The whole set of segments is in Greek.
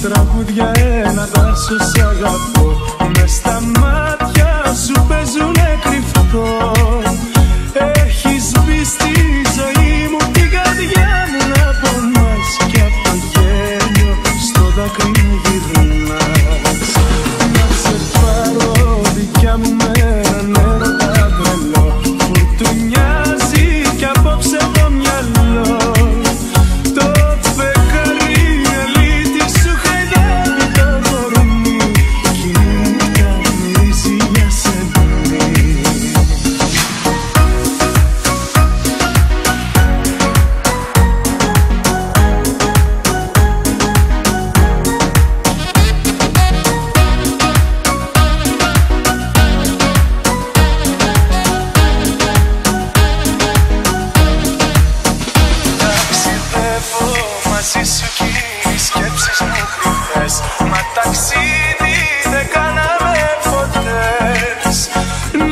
τραγούδια ένα δάσος σ' αγαπώ. Μες στα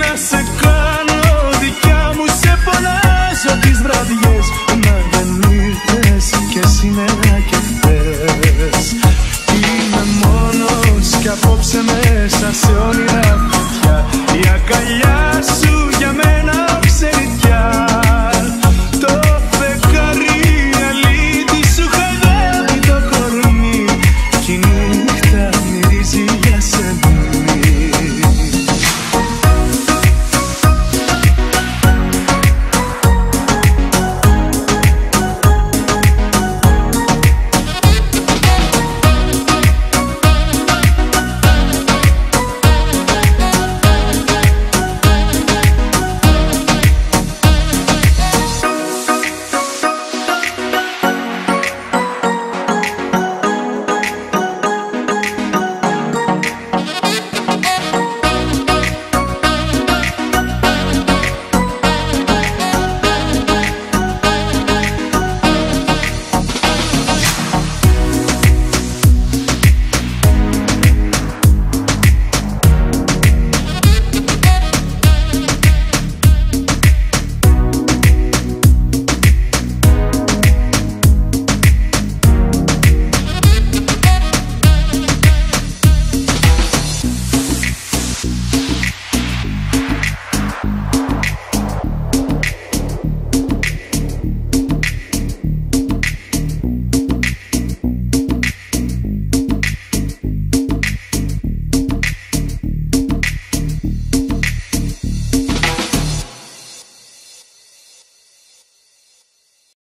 Να σε κάνω δικιά μου Σε πολλές τις βραδιές. Μα δεν ήρθες και σήμερα και χθες. Είμαι μόνος και απόψε μέσα σε όνειρα φωτιά Η αγκαλιά.